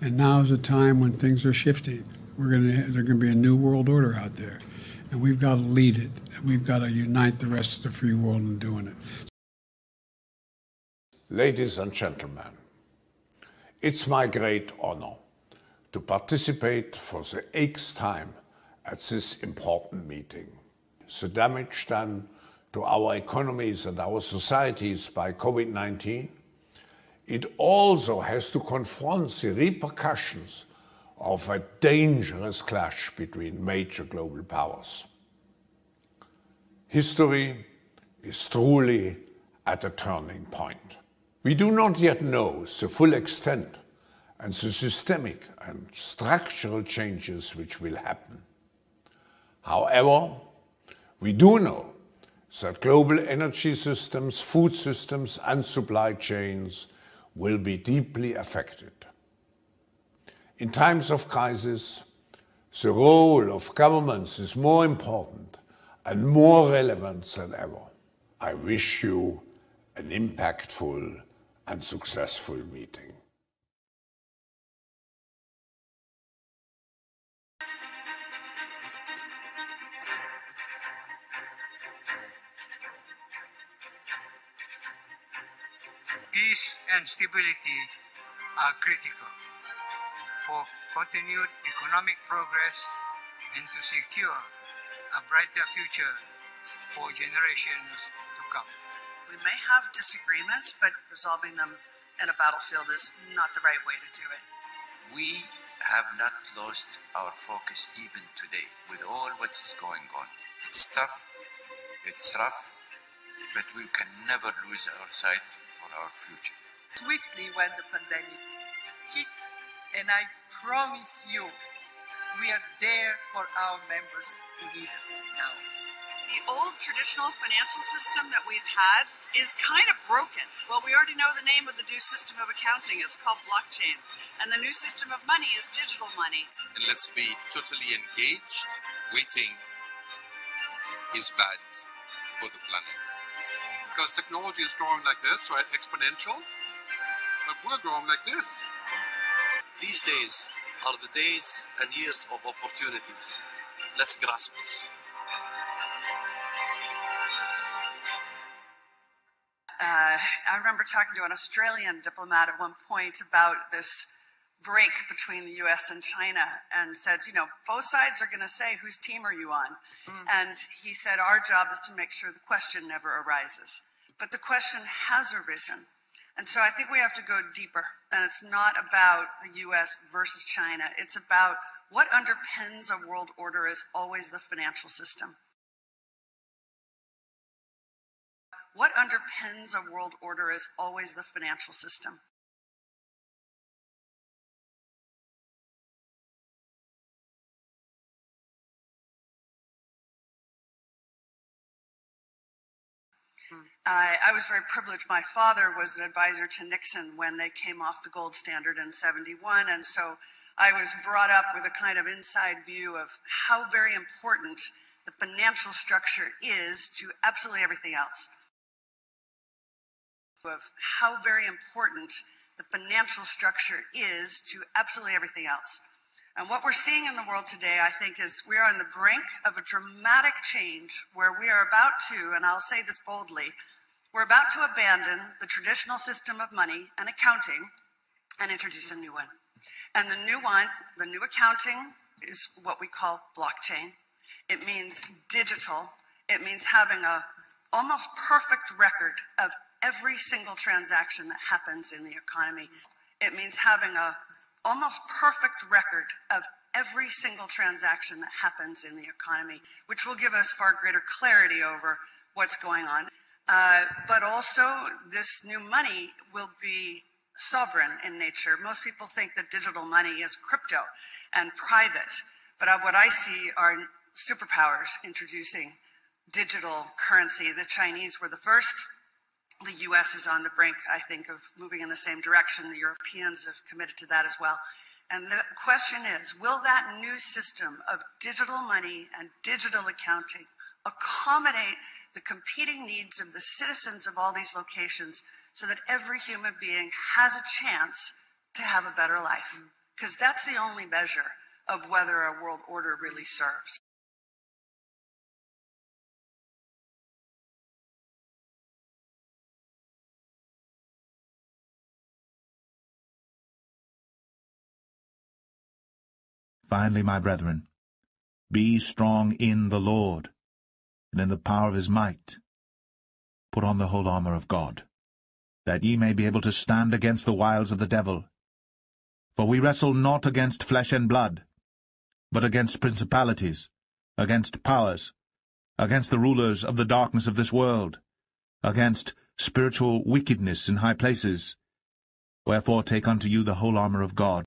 And now is a time when things are shifting. We're going to there's going to be a new world order out there, and we've got to lead it. And we've got to unite the rest of the free world in doing it. Ladies and gentlemen, it's my great honor to participate for the eighth time at this important meeting. The damage done to our economies and our societies by COVID 19, it also has to confront the repercussions of a dangerous clash between major global powers. History is truly at a turning point. We do not yet know the full extent and the systemic and structural changes which will happen. However, we do know that global energy systems, food systems, and supply chains will be deeply affected. In times of crisis, the role of governments is more important and more relevant than ever. I wish you an impactful and successful meeting. Peace and stability are critical for continued economic progress and to secure a brighter future for generations to come. We may have disagreements, but resolving them in a battlefield is not the right way to do it. We have not lost our focus even today with all what is going on. It's tough, it's rough, but we can never lose our sight for our future. Swiftly when the pandemic hit, and I promise you, we are there for our members who need us now. The old traditional financial system that we've had is kind of broken. Well, we already know the name of the new system of accounting. It's called blockchain. And the new system of money is digital money. And let's be totally engaged. Waiting is bad for the planet because technology is growing like this, right? Exponential. But we're growing like this. These days are the days and years of opportunities. Let's grasp this. Uh, I remember talking to an Australian diplomat at one point about this break between the US and China and said, you know, both sides are going to say, whose team are you on? Mm. And he said, our job is to make sure the question never arises. But the question has arisen. And so I think we have to go deeper. And it's not about the US versus China. It's about what underpins a world order is always the financial system. What underpins a world order is always the financial system. I, I, was very privileged. My father was an advisor to Nixon when they came off the gold standard in 71. And so I was brought up with a kind of inside view of how very important the financial structure is to absolutely everything else. Of how very important the financial structure is to absolutely everything else. And what we're seeing in the world today, I think, is we are on the brink of a dramatic change where we are about to, and I'll say this boldly, we're about to abandon the traditional system of money and accounting and introduce a new one. And the new one, the new accounting, is what we call blockchain. It means digital. It means having a almost perfect record of every single transaction that happens in the economy. It means having a almost perfect record of every single transaction that happens in the economy, which will give us far greater clarity over what's going on. Uh, but also, this new money will be sovereign in nature. Most people think that digital money is crypto and private, but uh, what I see are superpowers introducing digital currency. The Chinese were the first the US is on the brink, I think, of moving in the same direction. The Europeans have committed to that as well. And the question is will that new system of digital money and digital accounting accommodate the competing needs of the citizens of all these locations so that every human being has a chance to have a better life? because that's the only measure of whether a world order really serves. Finally, my brethren, be strong in the Lord, and in the power of his might. Put on the whole armour of God, that ye may be able to stand against the wiles of the devil. For we wrestle not against flesh and blood, but against principalities, against powers, against the rulers of the darkness of this world, against spiritual wickedness in high places. Wherefore take unto you the whole armour of God,